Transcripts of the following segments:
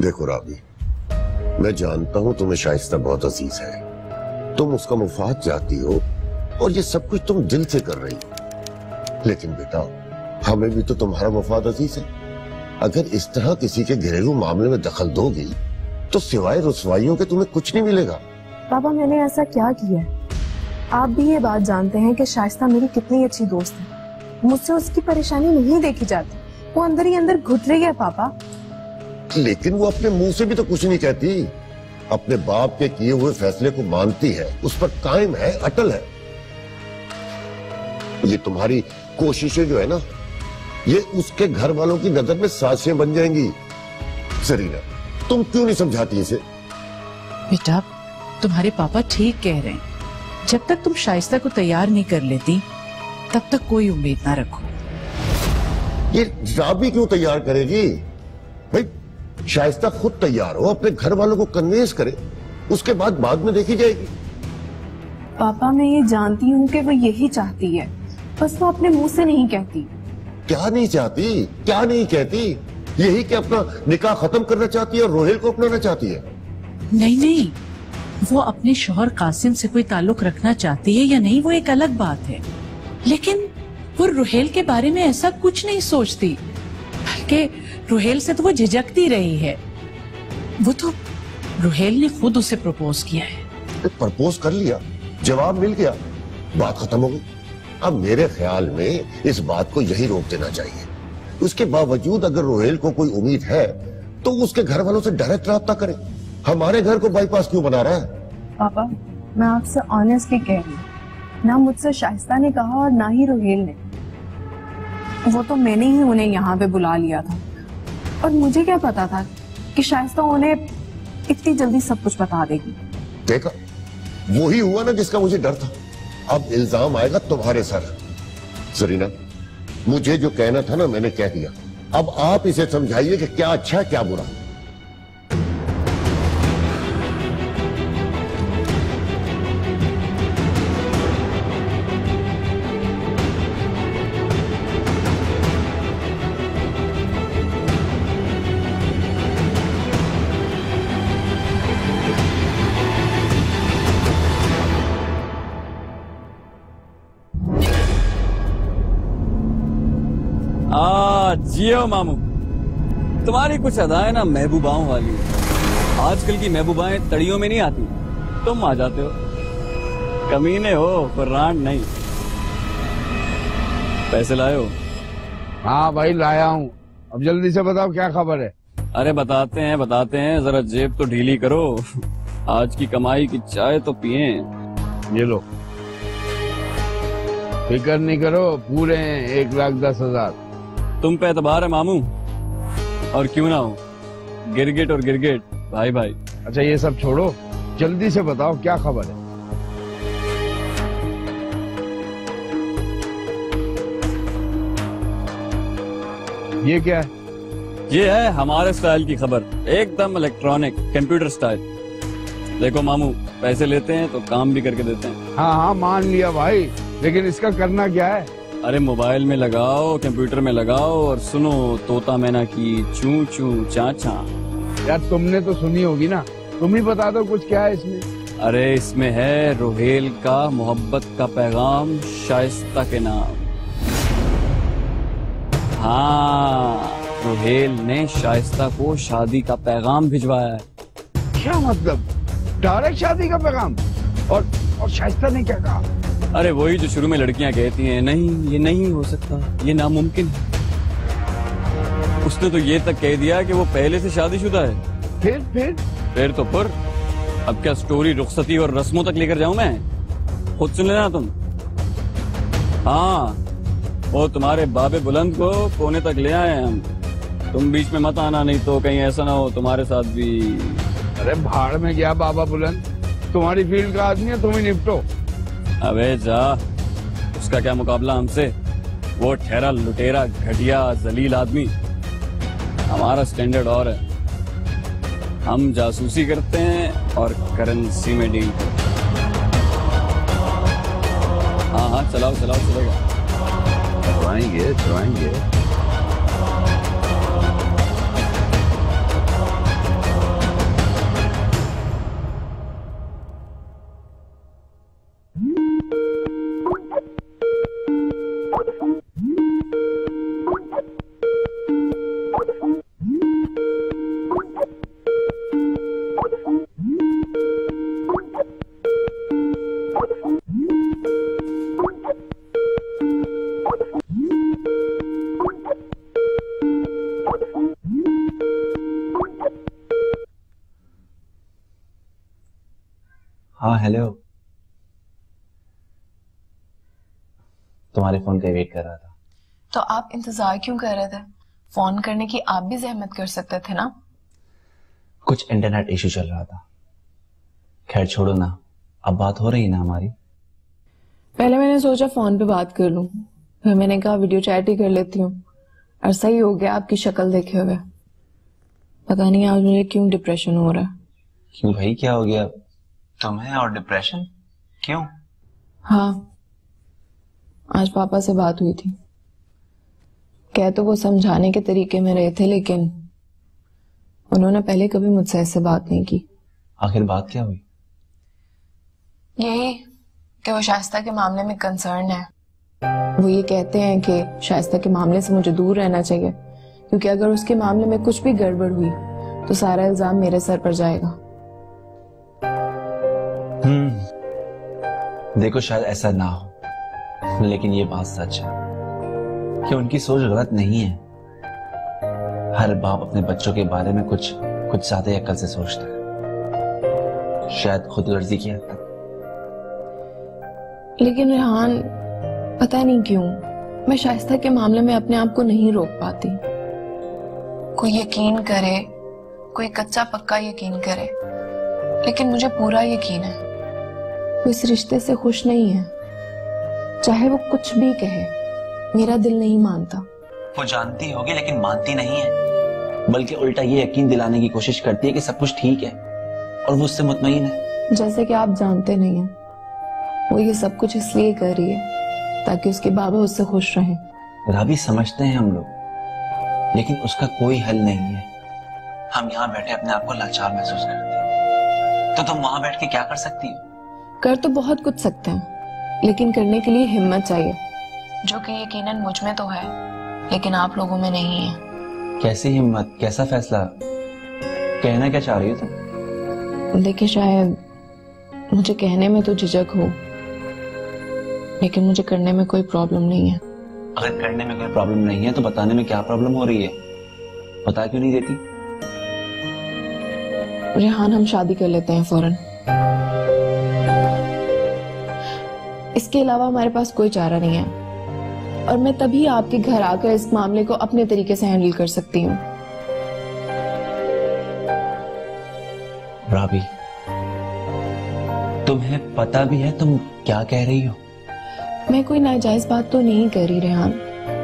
देखो राबी मैं जानता हूँ तुम्हें शाइस्ता बहुत अज़ीज़ है। तुम उसका मुफाद चाहती हो और ये सब कुछ तुम दिल से कर रही हो। लेकिन बेटा, हमें भी तो तुम्हारा मुफाद अज़ीज़ है। अगर इस तरह किसी के घरेलू मामले में दखल दोगी तो सिवाय रसवाइयों के तुम्हें कुछ नहीं मिलेगा। पापा मैंने ऐसा क्या किया आप भी ये बात जानते हैं कि शाइस्ता मेरी कितनी अच्छी दोस्त है। मुझसे उसकी परेशानी नहीं देखी जाती। वो अंदर ही अंदर घुट रही है, पापा। लेकिन वो अपने मुँह से भी तो कुछ नहीं कहती। अपने बाप के किए हुए फैसले को मानती है। उस पर कायम है अटल है। ये तुम्हारी कोशिशें जो है ना ये उसके घर वालों की नज़र में साजिशें बन जाएँगी। सरीना तुम क्यों नहीं समझाती इसे? बेटा तुम्हारे पापा ठीक कह रहे हैं। जब तक तुम शाइस्ता को तैयार नहीं कर लेती तब तक कोई उम्मीद ना रखो। ये राबी क्यों तैयार करेगी? भाई शाइस्ता खुद तैयार हो अपने घर वालों को कन्वेंस करे उसके बाद बाद में देखी जाएगी। पापा मैं ये जानती हूँ कि वो यही चाहती है बस वो अपने मुँह से नहीं कहती। क्या नहीं चाहती? क्या नहीं कहती? यही कि अपना निकाह खत्म करना चाहती है और रोहेल को अपनाना चाहती है। नहीं नहीं। वो अपने शोहर कासिम से कोई ताल्लुक रखना चाहती है या नहीं वो एक अलग बात है। लेकिन वो रुहेल के बारे में ऐसा कुछ नहीं सोचती बल्कि रुहेल से तो वो झिझकती रही है। वो तो रुहेल ने खुद उसे प्रपोज किया है। प्रपोज कर लिया जवाब मिल गया बात खत्म हो गई। अब मेरे ख्याल में इस बात को यही रोक देना चाहिए। उसके बावजूद अगर रोहेल को कोई उम्मीद है तो उसके घर वालों से डायरेक्ट रहा करे। हमारे घर को बाईपास क्यों बना रहा है? पापा मैं आपसे ऑनेस्टली कह रही हूँ। ना मुझसे शाइस्ता ने कहा और ना ही रोहेल ने। वो तो मैंने ही उन्हें यहाँ पे बुला लिया था। और मुझे क्या पता था कि शाइस्ता उन्हें इतनी जल्दी सब कुछ बता देगी। देखा, वही हुआ ना जिसका मुझे डर था। अब इल्ज़ाम आएगा तुम्हारे सर। सरीना मुझे जो कहना था ना मैंने कह दिया। अब आप इसे समझाइए कि क्या अच्छा है क्या बुरा। जियो मामू। तुम्हारी कुछ अदाएँ ना महबूबाओं वाली है। आजकल की महबूबाएँ तड़ियों में नहीं आती। तुम आ जाते हो। कमीने हो फर्रान नहीं। पैसे लाए हो? हाँ भाई लाया हूँ। अब जल्दी से बताओ क्या खबर है? अरे बताते हैं बताते हैं। जरा जेब तो ढीली करो। आज की कमाई की चाय तो पिए। ये लो। फ़िक्र नहीं करो पूरे हैं एक लाख दस हज़ार। तुम पे एतबार है मामू। और क्यों ना हो? गिरगिट और गिरगिट भाई भाई। अच्छा ये सब छोड़ो। जल्दी से बताओ क्या खबर है? ये क्या है? ये है हमारे स्टाइल की खबर। एकदम इलेक्ट्रॉनिक कंप्यूटर स्टाइल देखो मामू पैसे लेते हैं तो काम भी करके देते हैं। हाँ हाँ मान लिया भाई। लेकिन इसका करना क्या है? अरे मोबाइल में लगाओ कंप्यूटर में लगाओ और सुनो तोता मैना की चू चू चा चा। यार तुमने तो सुनी होगी ना। तुम ही बता दो कुछ क्या है इसमें। अरे इसमें है रोहेल का मोहब्बत का पैगाम शाइस्ता के नाम। हाँ रोहेल ने शाइस्ता को शादी का पैगाम भिजवाया है। क्या मतलब? डायरेक्ट शादी का पैगाम? और और शाइस्ता ने क्या कहा? अरे वही जो शुरू में लड़कियाँ कहती हैं नहीं ये नहीं हो सकता ये नामुमकिन है। उसने तो ये तक कह दिया कि वो पहले से शादीशुदा है। फिर फिर? फिर तो फिर अब क्या स्टोरी रुखसती और रस्मों तक लेकर जाऊँ मैं? खुद सुन लेना तुम। हाँ वो तुम्हारे बाबे बुलंद को कोने तक ले आए हम। तुम बीच में मत आना नहीं तो कहीं ऐसा ना हो तुम्हारे साथ भी। अरे भाड़ में गया बाबा बुलंद। तुम्हारी फ़ील्ड का आदमी है तुम ही निपटो। अबे जा। उसका क्या मुकाबला हमसे? वो ठहरा लुटेरा, घटिया, जलील आदमी। हमारा स्टैंडर्ड और है। हम जासूसी करते हैं और करेंसी में डील करते हैं। हाँ चलाओ चलाओ, चलेगा। चलाएँगे चलवाएँगे। फ़ोन का वेट कर रहा था। तो आप इंतज़ार क्यों कर रहे थे? फ़ोन करने की आप भी जहमत कर सकते थे ना? कुछ इंटरनेट इशू चल रहा था। खैर छोड़ो ना। अब बात हो रही ना हमारी? पहले मैंने सोचा फ़ोन पे बात कर लूँ। फिर मैंने कहा वीडियो चैट ही कर लेती हूँ। और सही हो गया आपकी शक्ल देखे हुए। पता नहीं आज मुझे क्यों डिप्रेशन हो रहा है। क्यों भाई क्या हो गया? तुम्हें और डिप्रेशन क्यों? हाँ। आज पापा से बात हुई थी। कह तो वो समझाने के तरीके में रहे थे लेकिन उन्होंने पहले कभी मुझसे ऐसे बात नहीं की। आखिर बात क्या हुई? यही कि वो शाइस्ता के मामले में कंसर्न है। वो ये कहते हैं कि शाइस्ता के मामले से मुझे दूर रहना चाहिए क्योंकि अगर उसके मामले में कुछ भी गड़बड़ हुई तो सारा इल्ज़ाम मेरे सर पर जाएगा। हम्म। देखो शायद ऐसा ना हो। लेकिन ये बात सच है कि उनकी सोच गलत नहीं है। हर बाप अपने बच्चों के बारे में कुछ कुछ ज़्यादा अकल से सोचता है। शायद खुद गर्जी की हद लेकिन रेहान, पता नहीं क्यों, मैं शाइस्ता के मामले में अपने आप को नहीं रोक पाती। कोई यकीन करे, कोई कच्चा पक्का यकीन करे, लेकिन मुझे पूरा यकीन है। वो इस रिश्ते से खुश नहीं है। चाहे वो कुछ भी कहे मेरा दिल नहीं मानता। वो जानती होगी लेकिन मानती नहीं है। बल्कि उल्टा ये यकीन दिलाने की कोशिश करती है कि सब कुछ ठीक है और वो उससे मुतमईन है। जैसे कि आप जानते नहीं हैं वो ये सब कुछ इसलिए कर रही है ताकि उसके बाबा उससे खुश रहे। राबी समझते हैं हम लोग लेकिन उसका कोई हल नहीं है। हम यहाँ बैठे अपने आप को लाचार महसूस करते हैं। तो तुम वहाँ बैठ के क्या कर सकती हो? कर तो बहुत कुछ सकते हैं लेकिन करने के लिए हिम्मत चाहिए। जो कि यकीनन मुझमें तो है लेकिन आप लोगों में नहीं है। कैसी हिम्मत? कैसा फैसला? कहना क्या चाह रही हो तुम? देखिए शायद मुझे कहने में तो झिझक हो लेकिन मुझे करने में कोई प्रॉब्लम नहीं है। अगर करने में कोई प्रॉब्लम नहीं है तो बताने में क्या प्रॉब्लम हो रही है? बता क्यों नहीं देती? रेहान हम शादी कर लेते हैं फ़ौरन। इसके अलावा हमारे पास कोई चारा नहीं है। और मैं तभी आपके घर आकर इस मामले को अपने तरीके से हैंडल कर सकती हूँ। राबी तुम्हें पता भी है तुम क्या कह रही हो? मैं कोई नाजायज बात तो नहीं कर रही रेहान।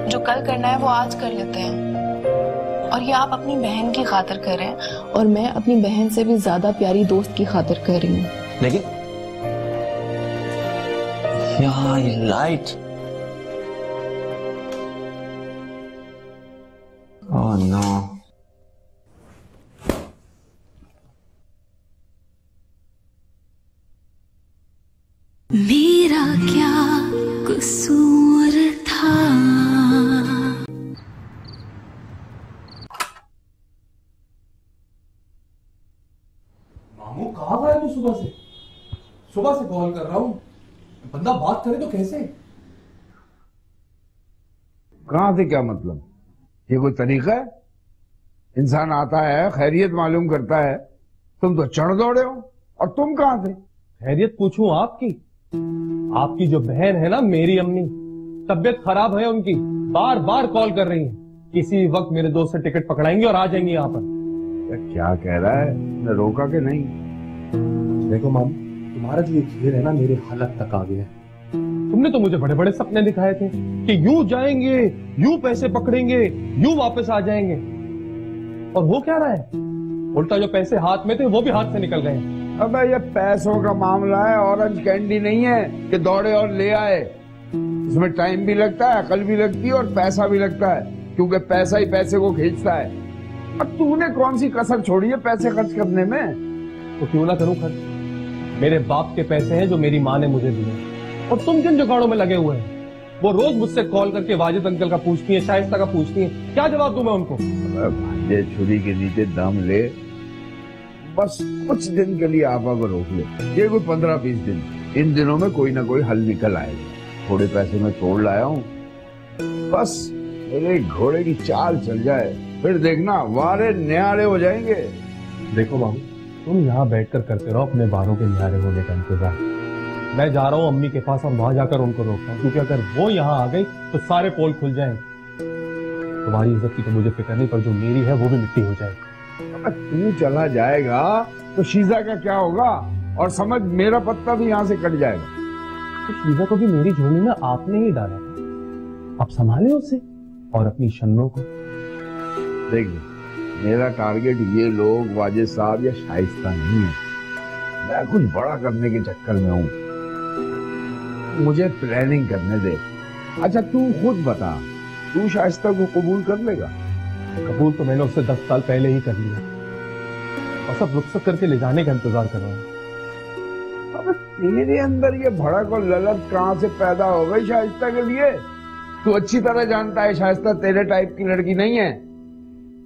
जो कल करना है वो आज कर लेते हैं। और ये आप अपनी बहन की खातर कर रहे हैं और मैं अपनी बहन से भी ज़्यादा प्यारी दोस्त की खातर कर रही हूँ। लेकिन Yeah, you're right. बात करे तो कैसे? कहाँ से क्या मतलब? ये कोई तरीका है? इंसान आता है खैरियत मालूम करता है तुम तो चढ़ दौड़े हो और तुम कहाँ थे खैरियत पूछूँ आपकी? आपकी जो बहन है ना मेरी अम्मी तबीयत खराब है उनकी बार बार कॉल कर रही है। किसी वक्त मेरे दोस्त से टिकट पकड़ाएँगे और आ जाएँगे यहाँ पर। क्या कह रहा है? रोका के नहीं? देखो माम तुम्हारा जो ये खेल है ना मेरे हालत तक आ गया है। तुमने तो मुझे बड़े बड़े सपने दिखाए थे कि यूँ जाएँगे यूँ पैसे पकड़ेंगे यूँ वापस आ जाएँगे। और वो क्या रहा है? उल्टा जो पैसे हाथ में थे वो भी हाथ से निकल गए। अबे ये पैसों का मामला है ऑरेंज कैंडी नहीं है कि दौड़े और ले आए। इसमें टाइम भी लगता है अकल भी लगती है और पैसा भी लगता है क्योंकि पैसा ही पैसे को खींचता है। अब तूने कौन सी कसर छोड़ी है पैसे खर्च करने में? तो क्यों ना करूँ खर्च? मेरे बाप के पैसे हैं जो मेरी माँ ने मुझे दिए। और तुम किन जुगाड़ों में लगे हुए हैं? वो रोज मुझसे कॉल करके वाजिद अंकल का पूछती है शाइस्ता का पूछती है। क्या जवाब दूँ मैं उनको? भांजे छुरी के नीचे दम ले। बस कुछ दिन के लिए आपा को रोक ले। ये कोई पंद्रह बीस दिन। इन दिनों में कोई ना कोई हल निकल आएगा थोड़े पैसे में तोड़ लाया हूँ। बस मेरे घोड़े की चाल चल जाए। फिर देखना वारे न्यारे हो जाएँगे। देखो बाबू तुम यहाँ बैठकर करते रहो अपने बारों के निहारे होने का इंतज़ार। मैं जा रहा हूँ अम्मी के पास और वहाँ जाकर उनको रोकता हूँ। क्योंकि अगर वो यहाँ आ गई तो सारे पोल खुल जाएँगे। तुम्हारी इज़्ज़त की तो मुझे फ़िक्र नहीं पर जो मेरी है वो भी मिट्टी हो जाएगी। अब तू चला जाएगा तो शीजा का क्या होगा? और समझ मेरा पत्ता भी यहाँ से कट जाएगा। तो शीजा को भी मेरी झोली में आपने ही डाला। अब संभाले उसे और अपनी शन्नों को। देखिए मेरा टारगेट ये लोग वाजिद साहब या शाइस्ता नहीं है। मैं कुछ बड़ा करने के चक्कर में हूँ। मुझे प्लानिंग करने दे। अच्छा तू खुद बता, तू शाइस्ता को कबूल कर लेगा? कबूल तो मैंने उससे दस साल पहले ही कर लिया। और सब रुखसत करके ले जाने का इंतज़ार कर रहा हूँ। अबे, तेरे अंदर ये भड़क और ललत कहाँ से पैदा हो गई शाइस्ता के लिए? तू अच्छी तरह जानता है शाइस्ता तेरे टाइप की लड़की नहीं है।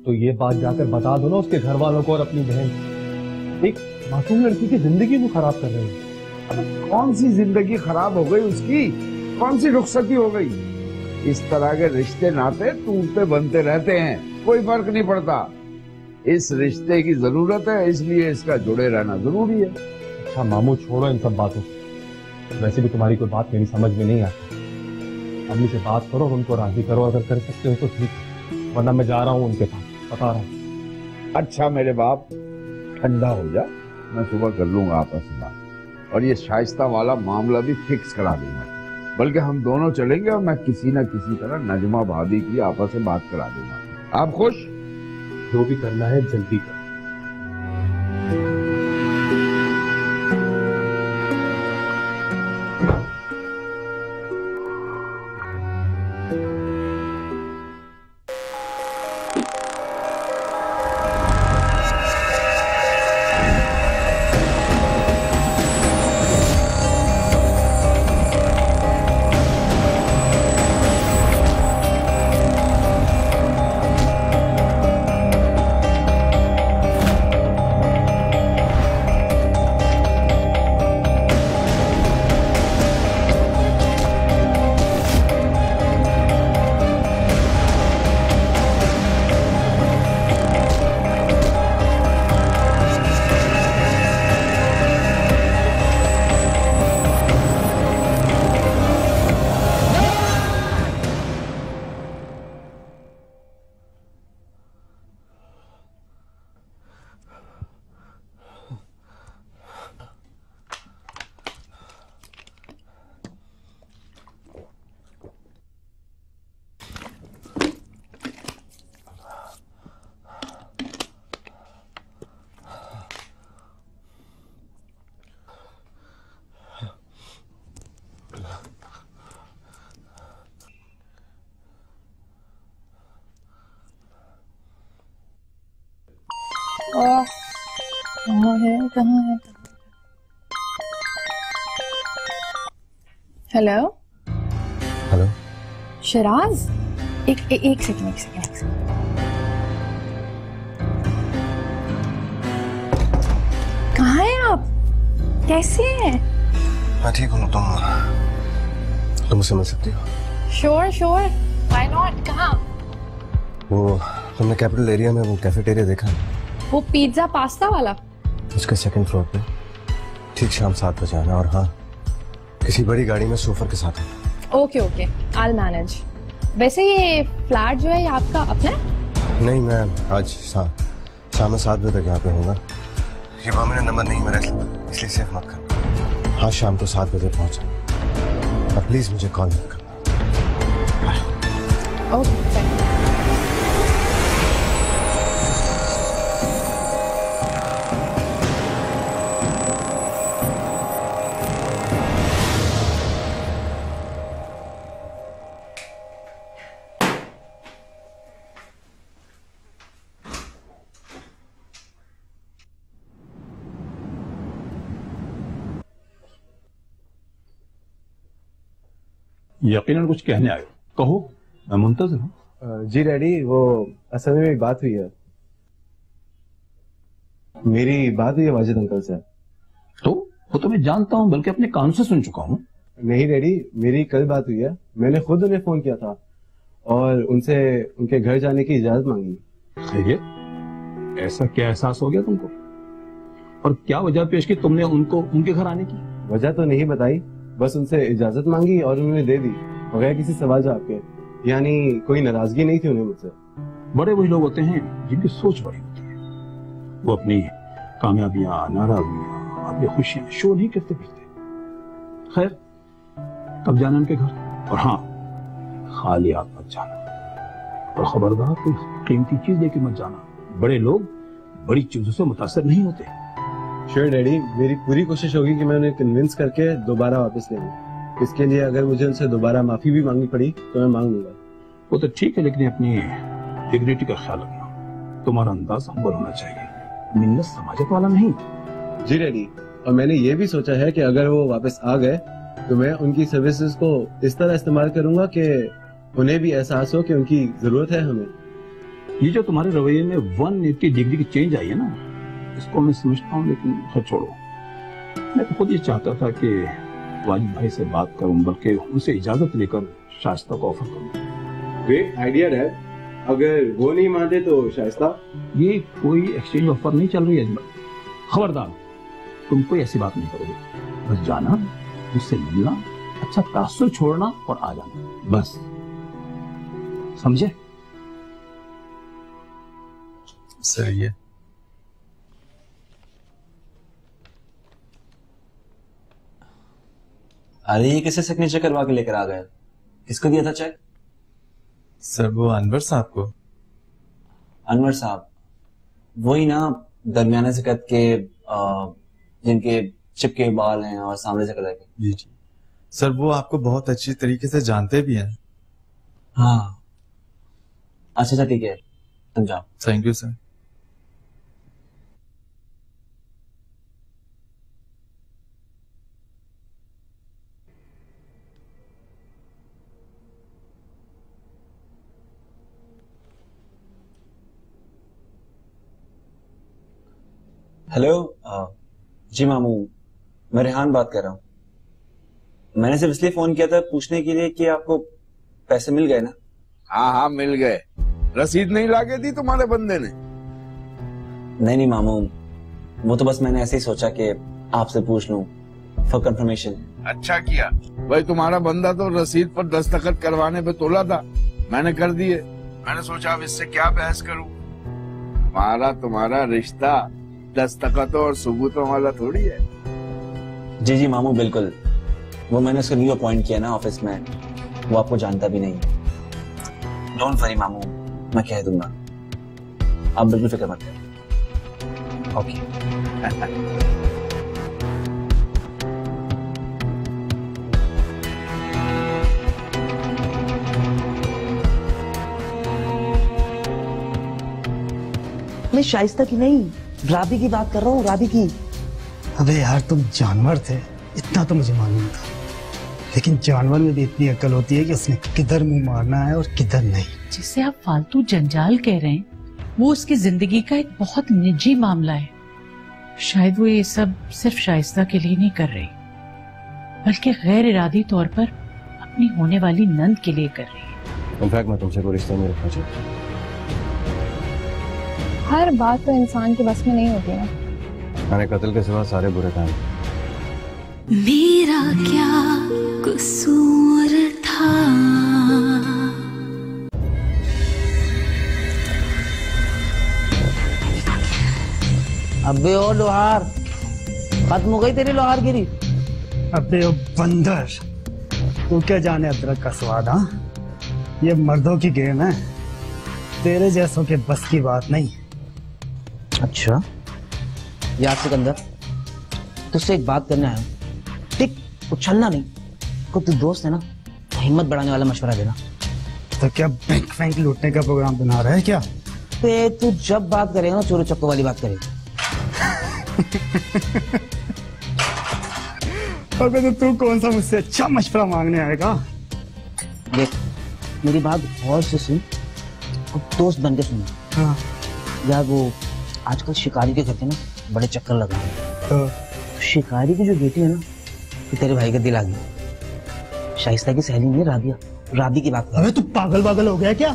तो ये बात जाकर बता दो ना उसके घर वालों को और अपनी बहन एक मासूम लड़की की ज़िंदगी को खराब कर रहे हैं। कौन सी ज़िंदगी खराब हो गई उसकी? कौन सी रुखसती हो गई? इस तरह के रिश्ते नाते टूटते बनते रहते हैं। कोई फ़र्क नहीं पड़ता। इस रिश्ते की ज़रूरत है इसलिए इसका जुड़े रहना ज़रूरी है। अच्छा मामू छोड़ो इन सब बातों। वैसे भी तुम्हारी कोई बात मेरी समझ में नहीं आती। अम्मी से बात करो और उनको राज़ी करो अगर कर सकते हो तो ठीक वरना मैं जा रहा हूँ उनके पास बता रहा हूँ। अच्छा मेरे बाप ठंडा हो जा मैं सुबह कर लूँगा आपस में बात। और ये शाइस्ता वाला मामला भी फिक्स करा दूँगा। बल्कि हम दोनों चलेंगे और मैं किसी ना किसी तरह नजमा भाभी की आपस में बात करा दूँगा। आप खुश? जो भी करना है, जल्दी कर। कहाँ है? कहाँ है? हेलो हेलो शराज एक ए, एक सेकंड एक सेकंड एक सेकंड कहाँ हैं आप? कैसे हैं? मैं ठीक हूँ तुम तुम मुझसे मिल सकती हो? श्योर श्योर व्हाई नॉट कहाँ? वो तुमने कैपिटल एरिया में वो कैफेटेरिया देखा? वो पिज्जा पास्ता वाला उसके सेकंड फ्लोर पे ठीक शाम सात बजे आना और हाँ किसी बड़ी गाड़ी में सोफर के साथ आना। ओके ओके आई मैनेज वैसे ये फ्लैट जो है ये आपका अपना है? नहीं मैं आज शा, शाम में सात बजे तक यहाँ पे हूँगा ये वहाँ मेरा नंबर नहीं मेरा इसलिए इसलिए सेफ़ मत करना। हाँ शाम को सात बजे पहुँचा और प्लीज़ मुझे कॉल मत करना। ओके यकीनन कुछ कहने आए कहो मैं मुंतजर हूँ। जी डैडी वो असल में बात हुई है। मेरी बात हुई है वाजिद अंकल से। तो वो तो मैं जानता हूँ बल्कि अपने कान से सुन चुका हूँ। नहीं डैडी मेरी कल बात हुई है। मैंने खुद उन्हें फ़ोन किया था और उनसे उनके घर जाने की इजाज़त मांगी। सही है ऐसा क्या एहसास हो गया तुमको? और क्या वजह पेश की तुमने उनको उनके घर आने की? वजह तो नहीं बताई। बस उनसे इजाज़त मांगी और उन्होंने दे दी, बगैर किसी सवाल जवाब के। यानी कोई नाराज़गी नहीं थी उन्हें मुझसे। बड़े वही लोग होते हैं जिनकी सोच बड़ी होती है। वो अपनी कामयाबियाँ नाराजगियाँ अपनी खुशियाँ शो नहीं करते फिरते। खैर, कब जाना उनके घर? और हाँ खाली हाथ मत जाना। और खबरदार, कोई कीमती चीज़ लेके मत जाना। बड़े लोग बड़ी चीज़ों से मुतासर नहीं होते। श्योर डैडी मेरी पूरी कोशिश होगी कि मैं उन्हें कन्विंस करके दोबारा वापस ले लूँ। इसके लिए अगर मुझे उनसे दोबारा माफ़ी भी मांगनी पड़ी तो मैं मांग लूँगा वो तो ठीक है लेकिन अपनी डिग्निटी का ख्याल रखना। तुम्हारा अंदाज हम्बल होना चाहिए। मिन्नत समाजत वाला नहीं। जी डैडी और मैंने ये भी सोचा है कि अगर वो वापस आ गए तो मैं उनकी सर्विसेज़ को इस तरह इस्तेमाल करूँगा कि उन्हें भी एहसास हो कि उनकी ज़रूरत है हमें। ये जो तुम्हारे रवैये में 180 डिग्री की चेंज आई है ना इसको मैं समझता हूँ लेकिन खैर छोड़ो। मैं तो खुद ये चाहता था कि वाजिद भाई से बात करूँ बल्कि उनसे इजाज़त लेकर शास्ता को ऑफ़र करूँ। ग्रेट आइडिया डैड अगर वो नहीं मानते तो शाइस्ता? ये कोई एक्सचेंज ऑफ़र नहीं चल रही है खबरदार तुम कोई ऐसी बात नहीं करोगे। बस जाना उससे मिलना अच्छा तासुर छोड़ना और आ जाना। बस। समझे? सही है। अरे ये किसे सिग्नेचर करवा के लेकर आ गए? किसको दिया था चेक सर वो अनवर साहब को। अनवर साहब। वही ना दरमियाने से कद के आ, जिनके चिपके बाल हैं और सामने से कलर के। जी जी। सर वो आपको बहुत अच्छी तरीके से जानते भी हैं। हाँ। अच्छा अच्छा ठीक है। तुम जाओ। Thank you sir hello ji मामू मैं रेहान बात कर रहा हूँ। मैंने सिर्फ़ इसलिए फ़ोन किया था पूछने के लिए कि आपको पैसे मिल गए ना? हाँ हाँ मिल गए। रसीद नहीं लाके दी तुम्हारे बंदे ने? नहीं नहीं मामू वो तो बस मैंने ऐसे ही सोचा कि आपसे पूछ लूँ फॉर कंफर्मेशन अच्छा किया। भाई तुम्हारा बंदा तो रसीद पर दस्तखत करवाने पे तोला था। मैंने कर दिए। मैंने सोचा अब इससे क्या बहस करूँ? हमारा तुम्हारा रिश्ता दस्तखतों और सबूतों वाला थोड़ी है। जी जी मामू बिल्कुल। वो मैंने उसको न्यू अपॉइंट किया ना ऑफ़िस में। वो आपको जानता भी नहीं। डोंट वरी मामू। मैं कह दूँगा। आप बिल्कुल फ़िक्र मत करें ओके मैं शाइस्ता की नहीं। राबी की बात कर रहा हूँ राबी की। अबे यार तुम जानवर थे। इतना तो मुझे मालूम था। लेकिन जानवर में भी इतनी अकल होती है कि उसने किधर मुँह मारना है और किधर नहीं। जिसे आप फालतू जंजाल कह रहे हैं वो उसकी ज़िंदगी का एक बहुत निजी मामला है। शायद वो ये सब सिर्फ़ शाइस्ता के लिए नहीं कर रही बल्कि गैर इरादी तौर पर अपनी होने वाली नंद के लिए कर रही है। इनफैक्ट मैं तुमसे कोई रिश्ता नहीं रखना चाहता। हर बात तो इंसान के बस में नहीं होती ना। मैंने कत्ल के सिवा सारे बुरे काम मेरा क्या कसूर था? अबे ओ लोहार खत्म हो गई तेरी लोहार गिरी। अबे ओ बंदर तू क्या जाने अदरक का स्वाद हाँ? ये मर्दों की गेम है। तेरे जैसों के बस की बात नहीं। अच्छा। यार सिकंदर तुझसे एक बात करने आया हूँ। टिक उछलना नहीं। को तू दोस्त है ना तो हिम्मत बढ़ाने वाला मशवरा देना। तो क्या बैंक बैंक लूटने का प्रोग्राम बना रहा है क्या? पे तू जब बात करेगा ना चोरी चक्को वाली बात करेगा। अबे तो तू कौन सा मुझसे अच्छा मशवरा मांगने आएगा? देख मेरी बात गौर से सुन और दोस्त बन के सुन। हाँ। यार वो आजकल शिकारी के घर के ना बड़े चक्कर लग रहे हैं। तो शिकारी की जो बेटी है ना वो तेरे भाई का दिल आ गया। शाइस्ता की सहेली नहीं राबिया राबी की बात कर। अबे तू पागल पागल हो गया क्या?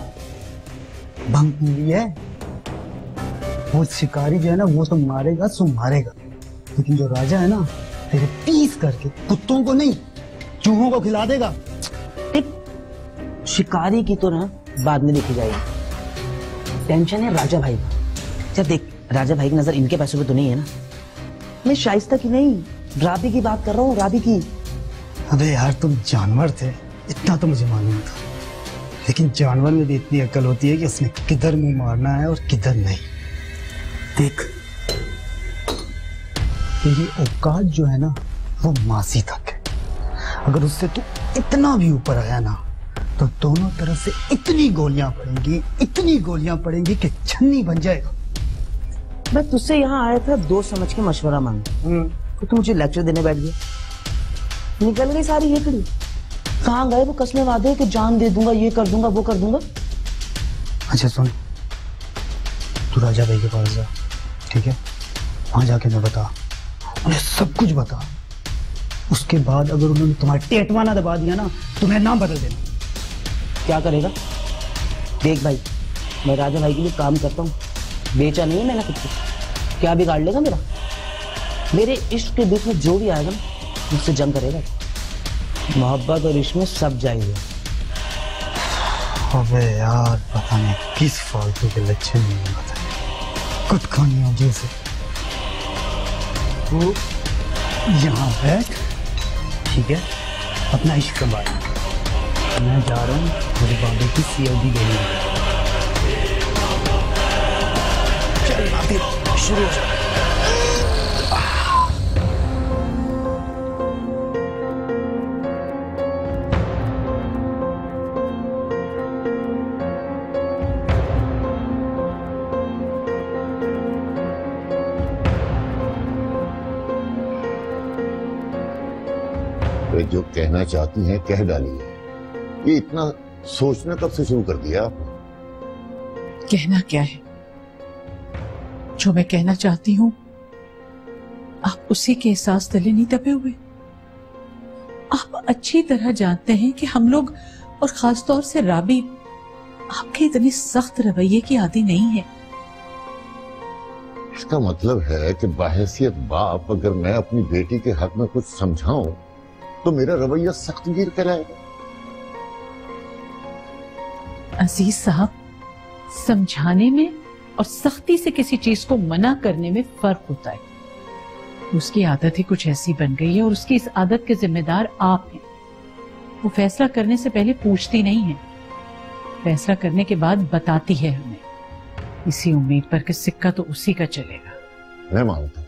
भंग है। वो शिकारी जो है ना वो तो मारेगा सो मारेगा। लेकिन जो राजा है ना तेरे पीस करके कुत्तों को नहीं चूहों को खिला देगा। शिकारी की तो ना बाद में देखी जाएगी। टेंशन है राजा भाई का। जब देख राजा भाई की नज़र इनके पैसों पे तो नहीं है ना? मैं शाइस्ता की नहीं। राबी की बात कर रहा हूँ राबी की। अबे यार तुम जानवर थे। इतना तो मुझे मालूम था। लेकिन जानवर में भी इतनी अकल होती है कि उसने किधर मुँह मारना है और किधर नहीं। देख तेरी औकात जो है ना वो मासी तक है। अगर उससे तू इतना भी ऊपर आया ना तो दोनों तरफ़ से इतनी गोलियाँ पड़ेंगी इतनी गोलियाँ पड़ेंगी कि छन्नी बन जाएगा। मैं तुझसे यहाँ आया था दोस्त समझ के मशवरा मांग। तो तू मुझे लेक्चर देने बैठ गया। निकल गई सारी हेकड़ी। कहाँ गए? वो कसमे वादे कि जान दे दूँगा ये कर दूँगा वो कर दूँगा। अच्छा सुन। तू राजा भाई के पास जा ठीक है? वहाँ जाके मैं बता। उन्हें सब कुछ बता। उसके बाद अगर उन्होंने तुम्हारा टेटवा ना दबा दिया ना तो मैं नाम बदल देना क्या करेगा? देख भाई मैं राजा भाई के लिए काम करता हूँ। बेचा नहीं है मैंने कुछ क्या बिगाड़ लेगा मेरा? मेरे इश्क के बीच में जो भी आएगा ना मुझसे जंग करेगा। मोहब्बत और इश्क में सब जाएँगे। अबे यार, पता नहीं किस फालतू के लक्षण नहीं पता कुछ खानी हो जैसे। तू यहाँ बैठ। ठीक है? अपना इश्क संभाल। मैं जा रहा हूँ मेरे बाबू की सीओडी देने अभी शुरू हो जा वे जो कहना चाहती हैं, कह डालिए। ये इतना सोचना कब से शुरू कर दिया आपने? कहना क्या है? जो मैं कहना चाहती हूँ आप उसी के एहसास तले नहीं दबे हुए। आप अच्छी तरह जानते हैं कि हम लोग और खासतौर से राबी आपके इतने सख्त रवैये की आदि नहीं है। इसका मतलब है कि बाहैसियत बाप अगर मैं अपनी बेटी के हक में कुछ समझाऊं तो मेरा रवैया सख्त गिर कहलाएगा अज़ीज़ साहब समझाने में और सख्ती से किसी चीज़ को मना करने में फ़र्क होता है। उसकी आदत ही कुछ ऐसी बन गई है और उसकी इस आदत के जिम्मेदार आप हैं। वो फैसला करने से पहले पूछती नहीं है। फैसला करने के बाद बताती है हमें। इसी उम्मीद पर कि सिक्का तो उसी का चलेगा। मैं मानता हूँ,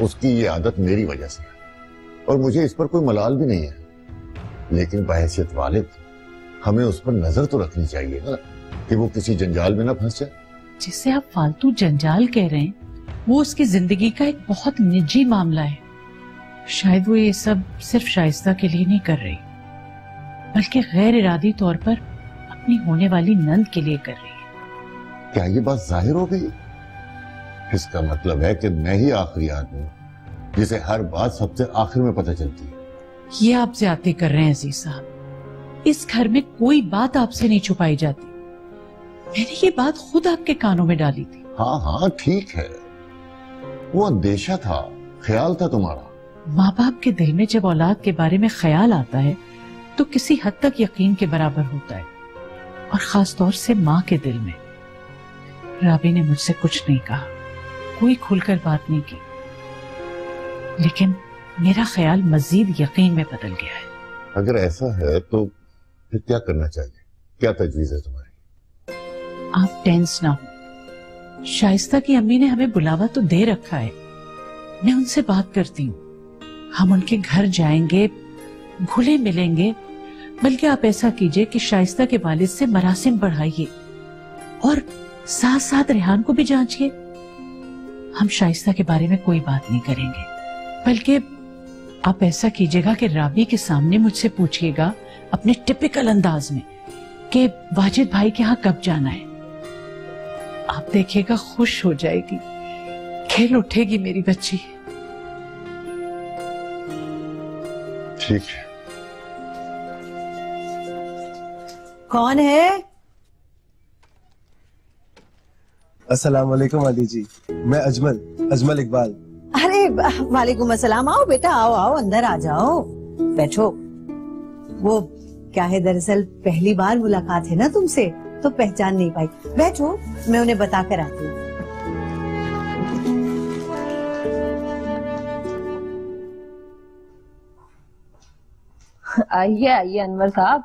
उसकी ये आदत मेरी वजह से है और मुझे इस पर कोई मलाल भी नहीं है। लेकिन बहसियत वालिद, हमें उस पर नज़र तो रखनी चाहिए ना कि वो किसी जंजाल में ना फंस जाए। जिसे आप फालतू जंजाल कह रहे हैं वो उसकी ज़िंदगी का एक बहुत निजी मामला है। शायद वो ये सब सिर्फ़ शाइस्ता के लिए नहीं कर रही बल्कि गैर इरादी तौर पर अपनी होने वाली नंद के लिए कर रही है। क्या ये बात ज़ाहिर हो गई? इसका मतलब है कि मैं ही आखिरी आदमी जिसे हर बात सबसे आखिर में पता चलती है। ये आप ज़्यादा कर रहे हैं अज़ीज़ साहब। इस घर में कोई बात आपसे नहीं छुपाई जाती। मैंने ये बात खुद आपके कानों में डाली थी। हाँ हाँ ठीक है। वो अंदेशा था ख्याल था तुम्हारा। माँ बाप के दिल में जब औलाद के बारे में ख्याल आता है तो किसी हद तक यकीन के बराबर होता है। और खास तौर से माँ के दिल में। राबी ने मुझसे कुछ नहीं कहा कोई खुलकर बात नहीं की। लेकिन मेरा ख्याल मजीद यकीन में बदल गया है। अगर ऐसा है तो फिर क्या करना चाहिए? क्या तजवीज है तुम्हारी? आप टेंस ना हो। शाइस्ता की अम्मी ने हमें बुलावा तो दे रखा है। मैं उनसे बात करती हूँ। हम उनके घर जाएँगे, घुले मिलेंगे, बल्कि आप ऐसा कीजिए कि शाइस्ता के वालिद से मरासिम बढ़ाइए और साथ साथ रेहान को भी जांचिए। हम शाइस्ता के बारे में कोई बात नहीं करेंगे, बल्कि आप ऐसा कीजिएगा कि राबी के सामने मुझसे पूछिएगा अपने टिपिकल अंदाज में कि वाजिद भाई के यहाँ कब जाना है। आप देखेगा खुश हो जाएगी। खेल उठेगी मेरी बच्ची। ठीक है। कौन है? अस्सलाम वालेकुम अली जी। मैं अजमल अजमल इकबाल। अरे वालेकुम अस्सलाम। आओ बेटा आओ आओ अंदर आ जाओ। बैठो। वो क्या है दरअसल पहली बार मुलाकात है ना तुमसे? तो पहचान नहीं पाई। बैठो मैं उन्हें बता कर आती हूँ। आइए आइए अनवर साहब।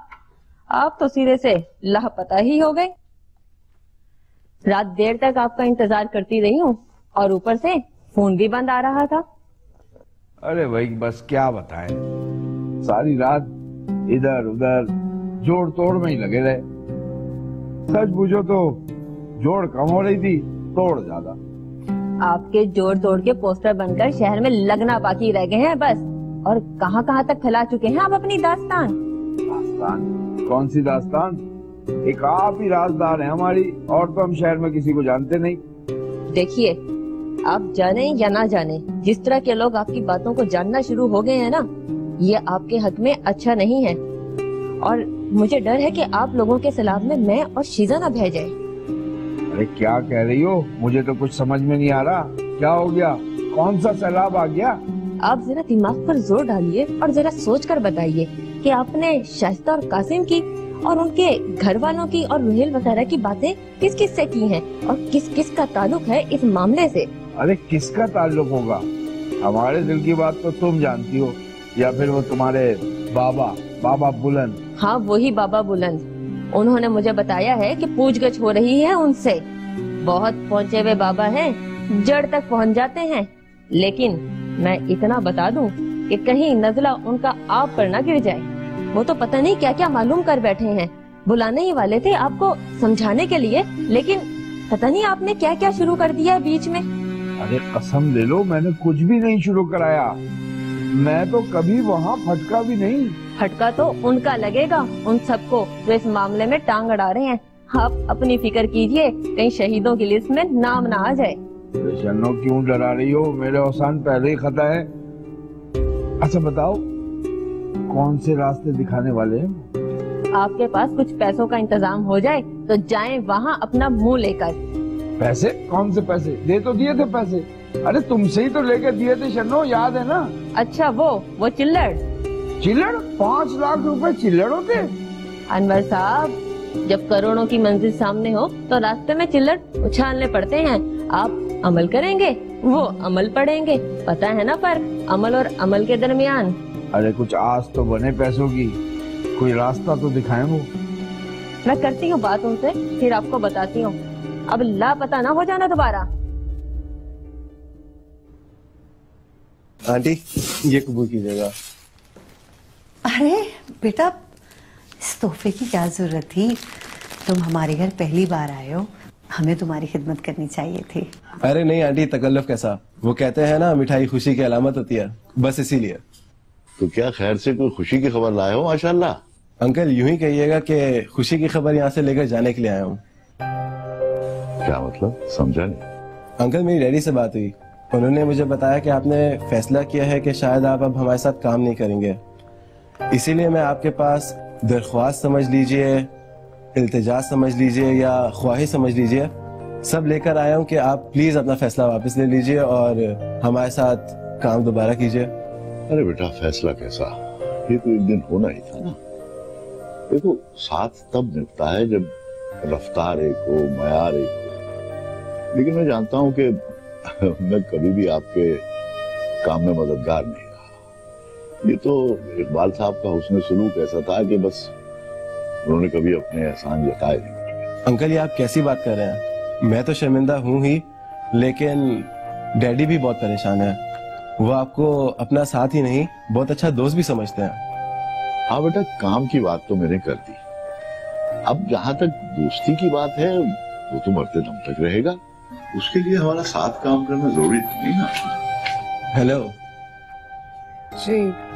आप तो सिरे से लापता ही हो गए। रात देर तक आपका इंतज़ार करती रही हूँ और ऊपर से फ़ोन भी बंद आ रहा था। अरे भाई बस क्या बताएँ। सारी रात इधर उधर जोड़ तोड़ में ही लगे रहे। सच पूछो तो जोड़ कम हो रही थी तोड़ ज़्यादा। आपके जोड़ तोड़ के पोस्टर बनकर शहर में लगना बाकी रह गए हैं बस। और कहाँ कहाँ तक फैला चुके हैं आप अपनी दास्तान? दास्तान? कौन सी दास्तान? एक आप ही राजदार हैं हमारी और तो हम शहर में किसी को जानते नहीं। देखिए आप जाने या ना जाने जिस तरह के लोग आपकी बातों को जानना शुरू हो गए हैं ना ये आपके हक में अच्छा नहीं है। और मुझे डर है कि आप लोगों के सलाब में मैं और शीजा ना बह जाए। अरे क्या कह रही हो? मुझे तो कुछ समझ में नहीं आ रहा। क्या हो गया? कौन सा सैलाब आ गया? आप जरा दिमाग पर ज़ोर डालिए और जरा सोच कर बताइए कि आपने शाइस्ता और कासिम की और उनके घर वालों की और रुहेल वगैरह की बातें किस किस से की हैं और किस किस का ताल्लुक है इस मामले से? अरे किसका ताल्लुक होगा? हमारे दिल की बात तो तुम जानती हो या फिर वो तुम्हारे बाबा बाबा बुलंद। हाँ वही बाबा बुलंद। उन्होंने मुझे बताया है कि पूछगछ हो रही है उनसे। बहुत पहुँचे हुए बाबा हैं, जड़ तक पहुँच जाते हैं। लेकिन मैं इतना बता दूँ कि कहीं नजला उनका आप पर न गिर जाए। वो तो पता नहीं क्या क्या मालूम कर बैठे हैं। बुलाने ही वाले थे आपको समझाने के लिए, लेकिन पता नहीं आपने क्या क्या शुरू कर दिया बीच में। अरे, कसम ले लो, मैंने कुछ भी नहीं शुरू कराया। मैं तो कभी वहाँ फटका भी नहीं। फटका तो उनका लगेगा। उन सबको जो इस मामले में टांग अड़ा रहे हैं। आप अपनी फ़िक्र कीजिए कहीं शहीदों की लिस्ट में नाम ना आ जाए। शनो क्यों डरा रही हो? मेरे औसान पहले ही खता है। अच्छा बताओ कौन से रास्ते दिखाने वाले हैं? आपके पास कुछ पैसों का इंतज़ाम हो जाए तो जाएँ वहाँ अपना मुँह लेकर। पैसे? कौन से पैसे? दे तो दिए थे पैसे। अरे तुमसे ही तो लेके दिए थे शनो याद है ना? अच्छा वो वो चिल्लड़ चिल्लड़? पाँच लाख रुपए चिल्लड़ होते? अनवर साहब जब करोड़ों की मंजिल सामने हो तो रास्ते में चिल्लड़ उछालने पड़ते हैं। आप अमल करेंगे वो अमल पड़ेंगे। पता है ना पर अमल और अमल के दरमियान। अरे कुछ आस तो बने पैसों की। कोई रास्ता तो दिखाए वो। मैं करती हूँ बात उनसे फिर आपको बताती हूँ। अब लापता ना हो जाना दोबारा। आंटी ये कबूल कीजिएगा। अरे बेटा इस तोहफे की क्या ज़रूरत थी? तुम हमारे घर पहली बार आए हो। हमें तुम्हारी खिदमत करनी चाहिए थी। अरे नहीं आंटी तकल्लुफ कैसा? वो कहते हैं ना मिठाई खुशी की अलामत होती है। बस इसीलिए। तो क्या खैर से कोई खुशी की खबर लाए हो माशाल्लाह? अंकल यूँ ही कहिएगा कि खुशी की खबर यहाँ से लेकर जाने के लिए आया हूँ। क्या मतलब? समझा नहीं। अंकल मेरी डैडी से बात हुई। उन्होंने मुझे बताया कि आपने फैसला किया है कि शायद आप अब हमारे साथ काम नहीं करेंगे। इसीलिए मैं आपके पास दरख्वास्त समझ लीजिए इल्तिजा समझ लीजिए या ख्वाहिश समझ लीजिए। सब लेकर आया हूँ कि आप प्लीज़ अपना फैसला वापस ले लीजिए और हमारे साथ काम दोबारा कीजिए। अरे बेटा, फैसला कैसा? ये तो एक दिन होना ही था ना। देखो, साथ तब निपटा है जब रफ्तार एक हो मैार एक हो। लेकिन मैं जानता हूँ कि मैं कभी भी आपके काम में मददगार नहीं ये तो इकबाल साहब का हुस्न सलूक ऐसा था कि बस उन्होंने कभी अपने एहसान जताए नहीं। अंकल ये आप कैसी बात कर रहे हैं? मैं तो शर्मिंदा हूँ ही लेकिन डैडी भी बहुत परेशान है। वो आपको अपना साथ ही नहीं बहुत अच्छा दोस्त भी समझते हैं। हाँ बेटा काम की बात तो मैंने कर दी। अब जहाँ तक दोस्ती की बात है वो तो मरते दम तक रहेगा। उसके लिए हमारा साथ काम करना ज़रूरी तो नहीं ना। हेलो। जी।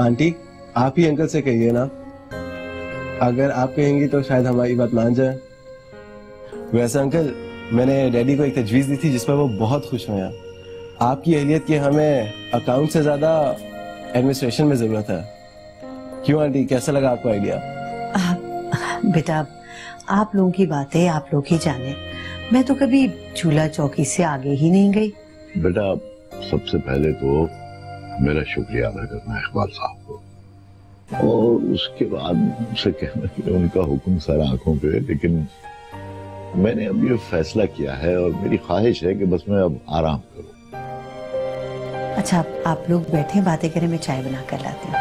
आंटी आप ही अंकल से कहिए ना। अगर आप कहेंगी तो शायद हमारी बात मान जाए। वैसे अंकल मैंने डैडी को एक तजवीज दी थी जिस पर वो बहुत खुश हुए हैं। आपकी अहलियत की हमें अकाउंट से ज़्यादा एडमिनिस्ट्रेशन में ज़रूरत है। क्यों आंटी कैसा लगा आपको आइडिया बेटा आप लोगों की बातें आप लोग ही जाने। मैं तो कभी झूला चौकी से आगे ही नहीं गई। बेटा सबसे पहले तो मेरा शुक्रिया अदा करना है इकबाल साहब को। और उसके बाद उनसे कहना कि उनका हुक्म सर आँखों पे लेकिन मैंने अब ये फैसला किया है और मेरी ख्वाहिश है कि बस मैं अब आराम करूँ। अच्छा आप, आप लोग बैठे बातें करें मैं चाय बना कर लाती हूँ।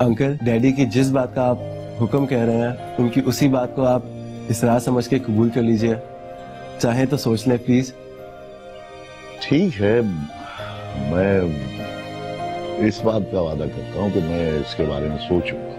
अंकल डैडी की जिस बात का आप हुक्म कह रहे हैं, उनकी उसी बात को आप इसरा समझ के कबूल कर लीजिए। चाहे तो सोच लें प्लीज़ ठीक है, मैं इस बात का वादा करता हूँ कि मैं इसके बारे में सोचूँगा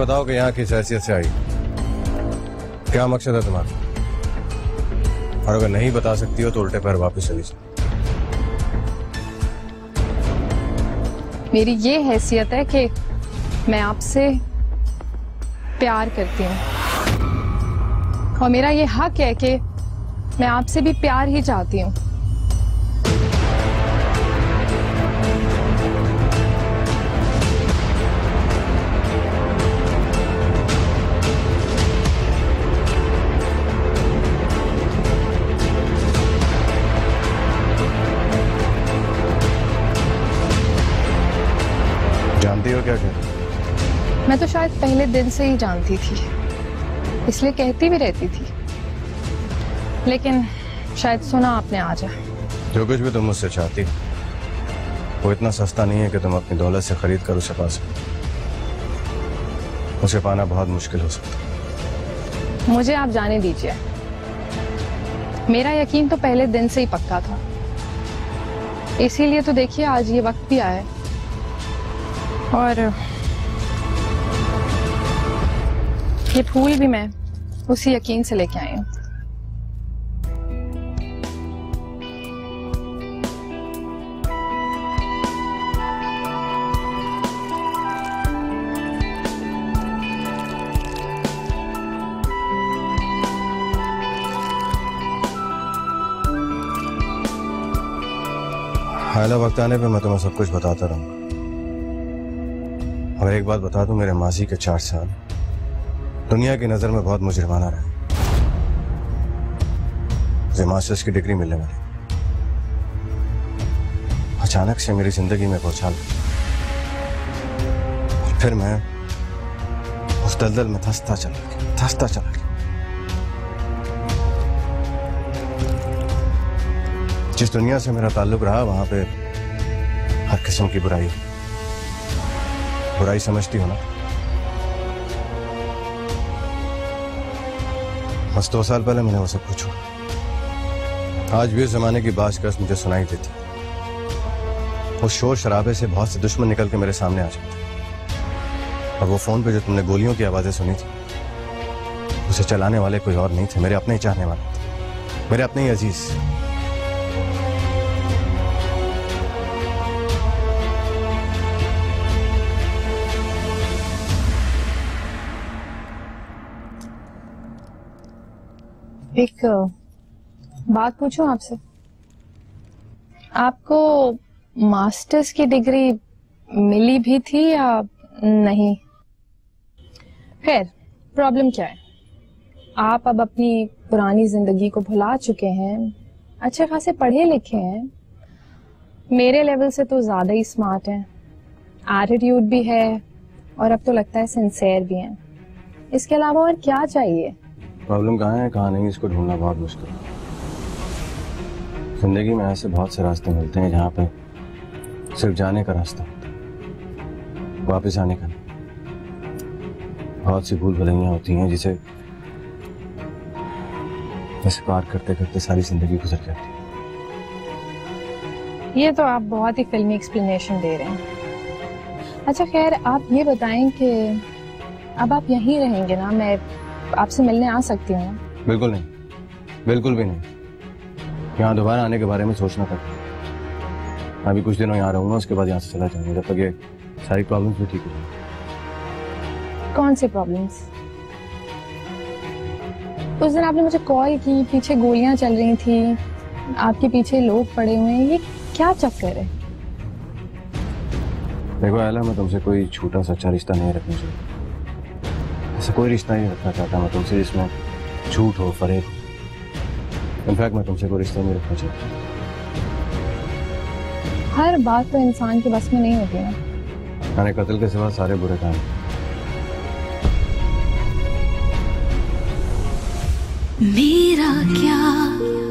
बताओ कि यहाँ किस हैसियत से आई? क्या मकसद है तुम्हारा? और अगर नहीं बता सकती हो तो उल्टे पैर वापस चली जाओ। मेरी ये हैसियत है कि मैं आपसे प्यार करती हूँ। और मेरा ये हक है कि मैं आपसे भी प्यार ही चाहती हूँ। हो क्या क्या मैं तो शायद पहले दिन से ही जानती थी। इसलिए कहती भी रहती थी। लेकिन शायद सुना आपने आ जाए जो कुछ भी तुम मुझसे चाहती वो इतना सस्ता नहीं है कि तुम अपनी दौलत से खरीद कर उसे पा सको। उसे पाना बहुत मुश्किल हो सकता है। मुझे आप जाने दीजिए। मेरा यकीन तो पहले दिन से ही पक्का था। इसीलिए तो देखिए आज ये वक्त भी आया है। और ये फूल भी मैं उसी यकीन से लेके आई हूँ। आला वक्त आने पे मैं तुम्हें सब कुछ बताता रहूँगा। और एक बात बता दूँ, मेरे माजी के चार साल दुनिया की नज़र में बहुत मुजरमाना रहे। मुझे मास्टर्स की डिग्री मिलने वाली। अचानक से मेरी ज़िंदगी में पहुँचा फिर मैं उस दलदल में धंसता चला गया, धंसता चला गया। जिस दुनिया से मेरा ताल्लुक रहा, वहाँ पे हर किस्म की बुराई बुराई समझती हो ना? बस दो साल पहले मैंने वो सब कुछ आज भी उस जमाने की कस मुझे सुनाई देती। उस शोर शराबे से बहुत से दुश्मन निकल के मेरे सामने आ जाते। और वो फ़ोन पे जो तुमने गोलियों की आवाज़ें सुनी थी, उसे चलाने वाले कोई और नहीं थे, मेरे अपने ही चाहने वाले थे। मेरे अपने ही अज़ीज़। एक बात पूछूँ आपसे? आपको मास्टर्स की डिग्री मिली भी थी या नहीं? खैर, प्रॉब्लम क्या है? आप अब अपनी पुरानी ज़िंदगी को भुला चुके हैं, अच्छे खासे पढ़े लिखे हैं। मेरे लेवल से तो ज़्यादा ही स्मार्ट हैं। एटीट्यूड भी है और अब तो लगता है सिंसेयर भी हैं। इसके अलावा और क्या चाहिए? प्रॉब्लम कहाँ है, कहाँ नहीं, इसको ढूंढना बहुत मुश्किल है। ज़िंदगी में ऐसे बहुत से रास्ते मिलते हैं जहाँ पे सिर्फ़ जाने का रास्ता होता है, वापस आने का नहीं। बहुत सी भूल भुलैयाँ होती हैं जिसे वैसे पार करते करते सारी ज़िंदगी गुजर जाती है। ये तो आप बहुत ही फिल्मी एक्सप्लेनेशन दे रहे हैं। अच्छा खैर, आप ये बताएँ कि अब आप यहीं रहेंगे ना, मैं आपसे मिलने आ सकती हूँ ना? बिल्कुल नहीं। बिल्कुल भी नहीं। यहाँ दोबारा आने के बारे में सोचना तक अभी कुछ दिनों यहाँ रहूँगा उसके बाद यहाँ से चला जाऊँगा जब तक ये सारी प्रॉब्लम्स भी ठीक हो। कौन सी प्रॉब्लम्स उस दिन आपने मुझे कॉल की पीछे गोलियाँ चल रही थी आपके पीछे लोग पड़े हुए हैं ये क्या चक्कर है? देखो आयला मैं तुमसे कोई छोटा सच्चा रिश्ता नहीं रखना चाहता। ऐसा कोई रिश्ता नहीं रखना चाहता मैं तुमसे जिसमें झूठ हो फरेब। इनफैक्ट मैं तुमसे कोई रिश्ता नहीं रखना चाहता। हर बात तो इंसान के बस में नहीं होती ना। मैंने कत्ल के सिवा सारे बुरे काम। मेरा क्या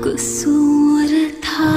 कसूर था?